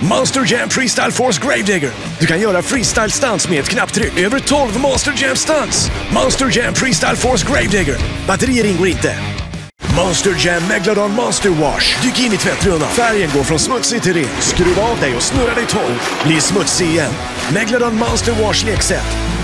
Monster Jam Freestyle Force Gravedigger. Du kan göra freestyle stunts med ett knapptryck. Över 12 Monster Jam stunts. Monster Jam Freestyle Force Gravedigger. Batterier ingår inte. Monster Jam Megalodon Monster Wash. Dyk in i tvättrunnan. Färgen går från smutsig till ren. Skruva av dig och snurra dig torr. Bli smutsig igen. Megalodon Monster Wash leksätt